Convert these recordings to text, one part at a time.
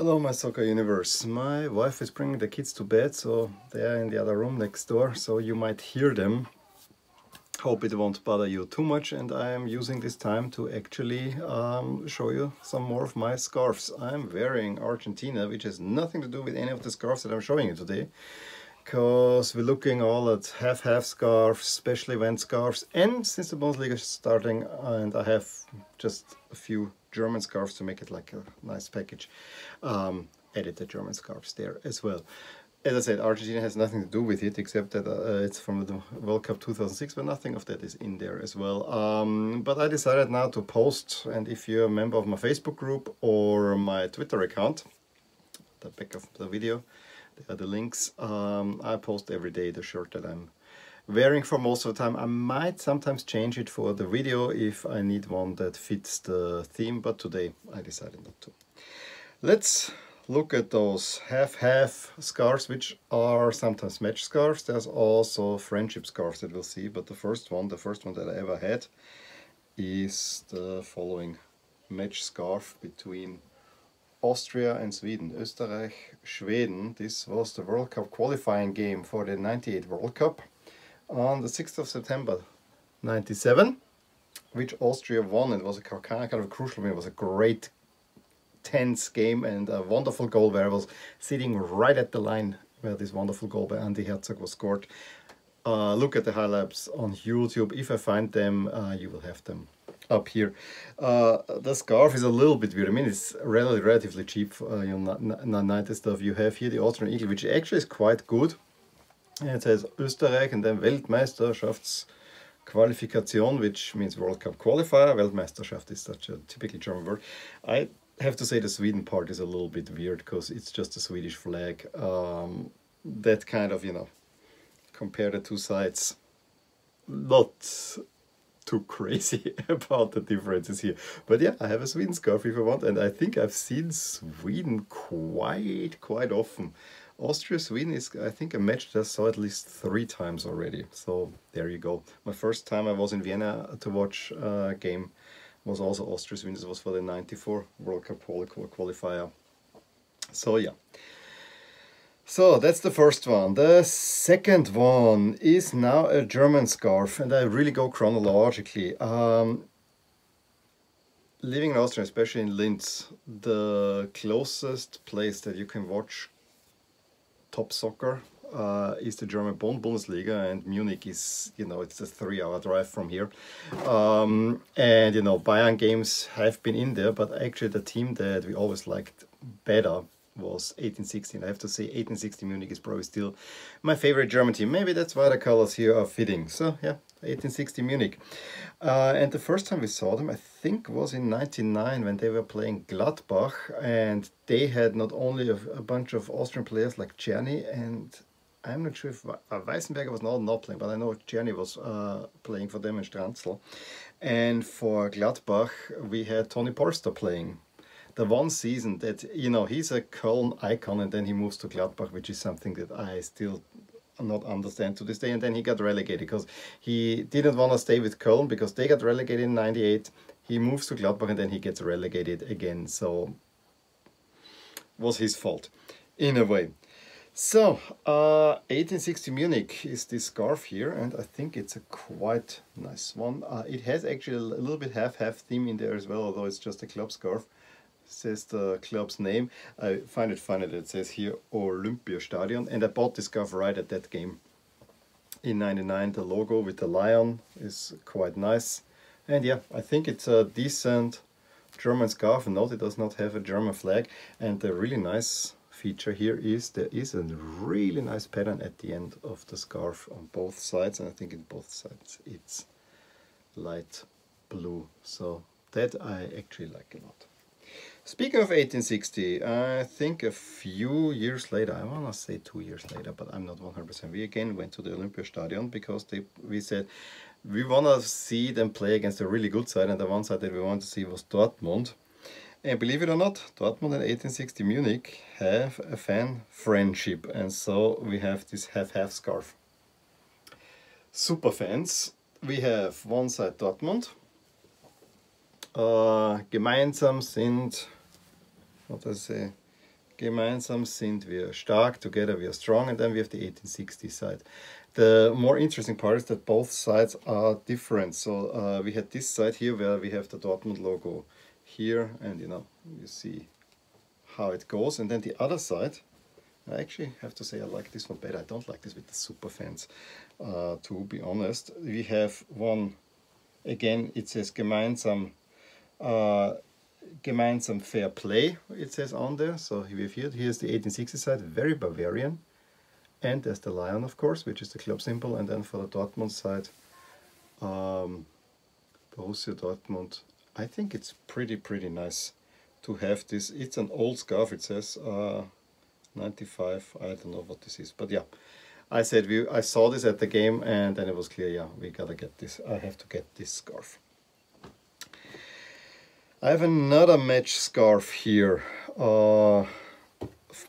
Hello my soccer universe. My wife is bringing the kids to bed so they're in the other room next door so you might hear them. Hope it won't bother you too much and I am using this time to actually um, show you some more of my scarves. I'm wearing Argentina which has nothing to do with any of the scarves that I'm showing you today because we're looking all at half-half scarves, special event scarves and since the Bundesliga is starting and I have just a few German scarves to make it like a nice package. Um, the German scarves there as well. As I said, Argentina has nothing to do with it except that uh, it's from the World Cup 2006, but nothing of that is in there as well. Um, but I decided now to post, and if you're a member of my Facebook group or my Twitter account, the back of the video, there are the links. Um, I post every day the shirt that I'm wearing for most of the time. I might sometimes change it for the video if I need one that fits the theme, but today I decided not to. Let's look at those half-half scarves, which are sometimes match scarves. There's also friendship scarves that we'll see, but the first one, the first one that I ever had, is the following match scarf between Austria and Sweden. Österreich, Sweden. This was the World Cup qualifying game for the 98 World Cup on the 6th of September 97 which Austria won. It was a kind of a crucial game. It was a great tense game and a wonderful goal where I was sitting right at the line where this wonderful goal by Andy Herzog was scored. Uh, look at the highlights on YouTube. If I find them, uh, you will have them up here. Uh, the scarf is a little bit weird. I mean, it's relatively, relatively cheap, uh, you know, night stuff. You have here the Austrian Eagle, which actually is quite good. It says Österreich and then Weltmeisterschaftsqualifikation, which means World Cup qualifier. Weltmeisterschaft is such a typically German word. I have to say the Sweden part is a little bit weird because it's just a Swedish flag. Um, that kind of, you know, compare the two sides. Not too crazy about the differences here. But yeah, I have a Sweden scarf if I want, and I think I've seen Sweden quite, quite often. Austria-Sweden is, I think, a match that I saw at least three times already. So there you go. My first time I was in Vienna to watch a game was also Austria-Sweden. This was for the 94 World Cup qualifier. So yeah. So that's the first one. The second one is now a German scarf and I really go chronologically. Um, living in Austria, especially in Linz, the closest place that you can watch top soccer uh, is the German Bundesliga and Munich is, you know, it's a three hour drive from here. Um, and, you know, Bayern games have been in there, but actually the team that we always liked better was 1860. I have to say 1860 Munich is probably still my favorite German team. Maybe that's why the colors here are fitting. So yeah, 1860 Munich. Uh, and the first time we saw them, I think was in 99 when they were playing Gladbach and they had not only a, a bunch of Austrian players like Cerny and I'm not sure if uh, Weissenberger was not, not playing, but I know Cerny was uh, playing for them in Stranzl. And for Gladbach, we had Toni Polster playing the one season that, you know, he's a Köln icon and then he moves to Gladbach, which is something that I still not understand to this day. And then he got relegated because he didn't want to stay with Köln because they got relegated in 98. He moves to Gladbach and then he gets relegated again. So was his fault in a way. So, uh, 1860 Munich is this scarf here, and I think it's a quite nice one. Uh, it has actually a little bit half-half theme in there as well, although it's just a club scarf says the club's name. I find it funny that it says here Olympiastadion and I bought this scarf right at that game. In 99 the logo with the lion is quite nice and yeah I think it's a decent German scarf. Note it does not have a German flag and the really nice feature here is there is a really nice pattern at the end of the scarf on both sides and I think in both sides it's light blue so that I actually like a lot. Speaking of 1860, I think a few years later, I want to say two years later, but I'm not 100%, we again went to the Olympiastadion because they, we said we want to see them play against a really good side and the one side that we want to see was Dortmund. And believe it or not, Dortmund and 1860 Munich have a fan friendship and so we have this half-half scarf. Super fans, we have one side Dortmund äh, gemeinsam sind, what does say, Gemeinsam sind wir stark, together we are strong, and then we have the 1860 side. The more interesting part is that both sides are different. So uh, we had this side here where we have the Dortmund logo here, and you know, you see how it goes. And then the other side, I actually have to say I like this one better. I don't like this with the super fans, uh, to be honest. We have one, again, it says gemeinsam, uh, gemeinsam fair play, it says on there. So here we have here, here's the 1860 side, very Bavarian. And there's the lion, of course, which is the club symbol. And then for the Dortmund side, um, Borussia Dortmund. I think it's pretty, pretty nice to have this. It's an old scarf, it says. Uh, 95 I don't know what this is but yeah I said we I saw this at the game and then it was clear yeah we gotta get this I have to get this scarf I have another match scarf here uh,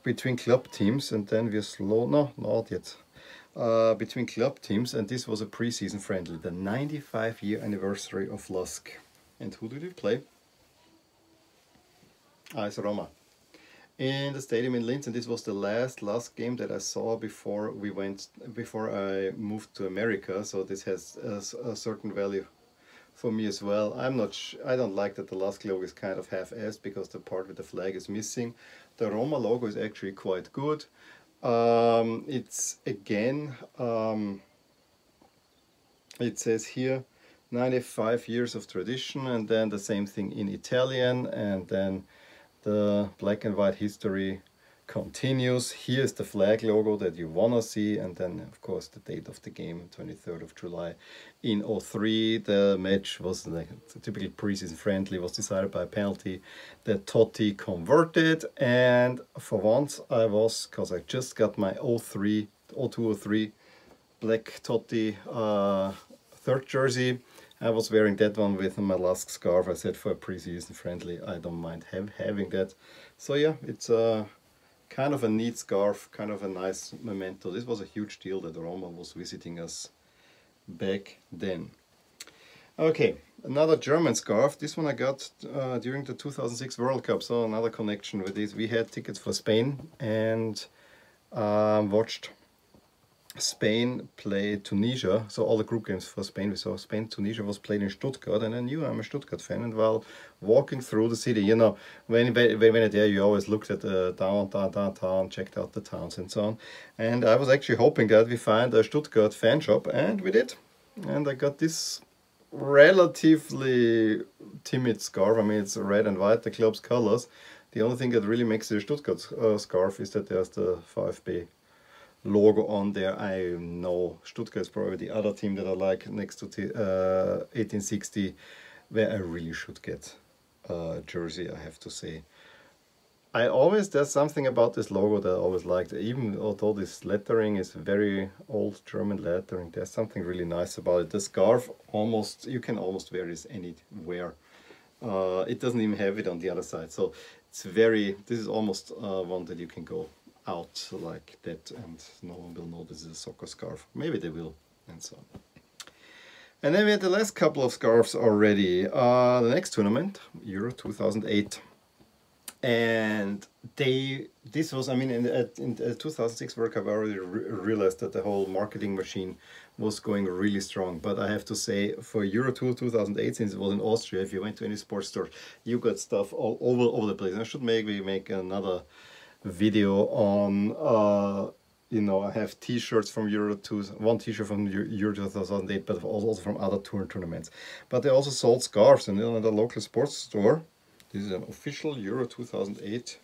between club teams and then we're slow no not yet. Uh, between club teams and this was a preseason friendly the 95 year anniversary of LASK. And who did we play? Ah, it's Roma. In the stadium in Linz and this was the last last game that I saw before we went before I moved to America so this has a, a certain value for me as well. I'm not I don't like that the LASK logo is kind of half-assed because the part with the flag is missing. The Roma logo is actually quite good. Um, it's again um, it says here 95 years of tradition and then the same thing in Italian and then the black and white history continues. Here's the flag logo that you want to see and then of course the date of the game 23rd of July in 03 the match was like typically preseason friendly was decided by a penalty that Totti converted and for once I was because I just got my 03 02 03 black Totti uh, third jersey I was wearing that one with my LASK scarf. I said for a preseason friendly, I don't mind have, having that. So yeah, it's a kind of a neat scarf, kind of a nice memento. This was a huge deal that Roma was visiting us back then. Okay, another German scarf. This one I got uh, during the 2006 World Cup, so another connection with this. We had tickets for Spain and uh, watched Spain played Tunisia, so all the group games for Spain, we saw Spain, Tunisia was played in Stuttgart, and I knew I'm a Stuttgart fan, and while walking through the city, you know, when, when, when there, you always looked at the downtown, downtown, checked out the towns and so on, and I was actually hoping that we find a Stuttgart fan shop, and we did, and I got this relatively timid scarf, I mean, it's red and white, the club's colors, the only thing that really makes it a Stuttgart uh, scarf is that there's the VfB logo on there. I know Stuttgart is probably the other team that I like next to uh, 1860, where I really should get a jersey, I have to say. I always, there's something about this logo that I always liked, even although this lettering is very old German lettering, there's something really nice about it. The scarf, almost, you can almost wear this anywhere. Uh, it doesn't even have it on the other side, so it's very, this is almost uh, one that you can go out like that and no one will know this is a soccer scarf. Maybe they will and so on. And then we had the last couple of scarves already. Uh, the next tournament, Euro 2008. And they, this was, I mean, in, in the 2006 World Cup, I already re realized that the whole marketing machine was going really strong. But I have to say, for Euro 2 2008, since it was in Austria, if you went to any sports store, you got stuff all over, over the place. And I should maybe make another video on uh, you know I have t-shirts from Euro 2 one t-shirt from Euro 2008 but also from other tour tournaments. But they also sold scarves in the local sports store. This is an official Euro 2008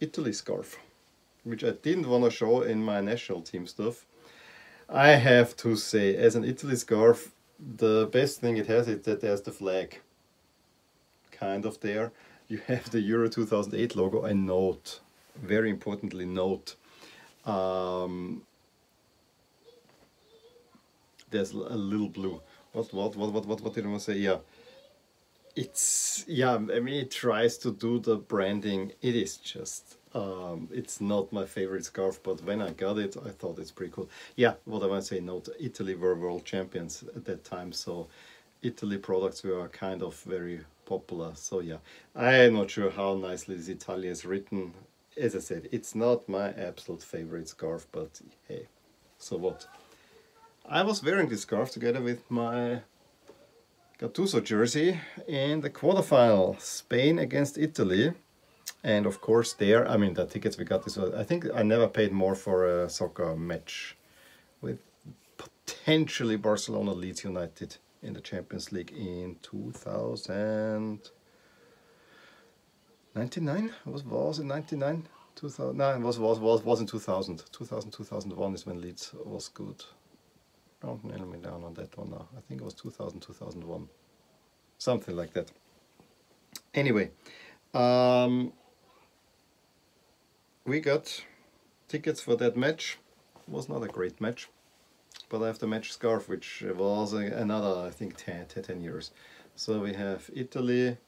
Italy scarf which I didn't want to show in my national team stuff. I have to say as an Italy scarf the best thing it has is that there's the flag. Kind of there. You have the Euro 2008 logo and note very importantly note um, there's a little blue. What what what what what what did I want to say? Yeah, it's yeah. I mean, it tries to do the branding. It is just um, it's not my favorite scarf, but when I got it, I thought it's pretty cool. Yeah, what I want to say, note Italy were world champions at that time, so Italy products were kind of very popular. So yeah, I'm not sure how nicely this Italia is written as I said, it's not my absolute favorite scarf, but hey, so what? I was wearing this scarf together with my Gattuso jersey in the quarterfinal, Spain against Italy. And of course there, I mean the tickets we got this, I think I never paid more for a soccer match with potentially Barcelona Leeds United in the Champions League in 2099 was was it 99 2000 no it was was was was in 2000 2000 2001 is when Leeds was good. Don't nail me down on that one now. I think it was 2000 2001 something like that. Anyway um, we got tickets for that match. It was not a great match but I have the match scarf which was another I think 10, 10 years. So we have Italy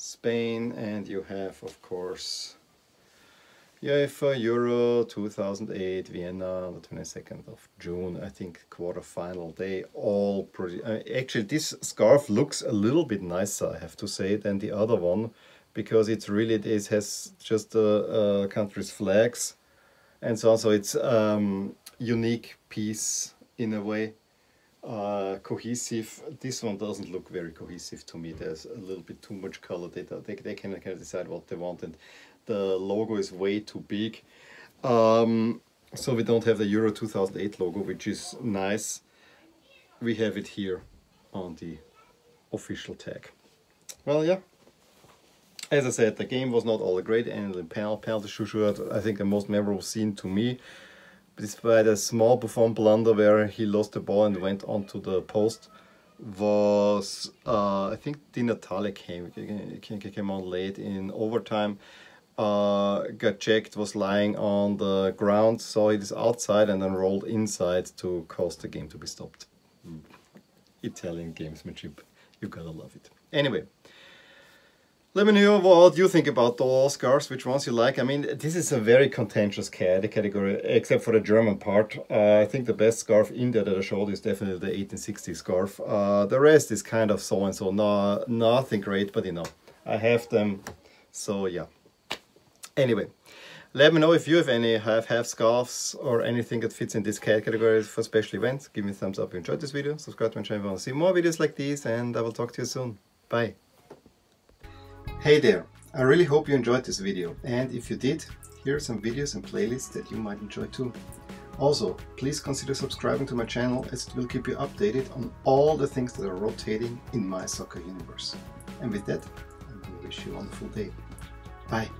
Spain and you have of course UEFA Euro 2008 Vienna the 22nd of June. I think quarter-final they all pretty uh, actually this scarf looks a little bit nicer I have to say than the other one because it's really it has just the uh, country's flags and so on. So it's um, unique piece in a way uh, cohesive. This one doesn't look very cohesive to me. There's a little bit too much color. They, they, they can kind of decide what they want and the logo is way too big. Um, so we don't have the Euro 2008 logo, which is nice. We have it here on the official tag. Well, yeah. As I said, the game was not all great and the penalty shootout, I think the most memorable scene to me despite a small Buffon blunder where he lost the ball and went onto the post was uh, I think Di Natale came, came on late in overtime. Uh, got checked was lying on the ground saw it is outside and then rolled inside to cause the game to be stopped. Italian gamesmanship you gotta love it. Anyway let me know what you think about those scarves, which ones you like. I mean, this is a very contentious category, except for the German part. Uh, I think the best scarf in there that I showed is definitely the 1860 scarf. Uh, the rest is kind of so and so, no, nothing great, but you know, I have them, so yeah. Anyway, let me know if you have any have have scarves or anything that fits in this cat category for special events. Give me a thumbs up if you enjoyed this video. Subscribe to my channel if you want to see more videos like these, and I will talk to you soon. Bye. Hey there, I really hope you enjoyed this video and if you did, here are some videos and playlists that you might enjoy too. Also, please consider subscribing to my channel as it will keep you updated on all the things that are rotating in my soccer universe. And with that, to wish you a wonderful day. Bye!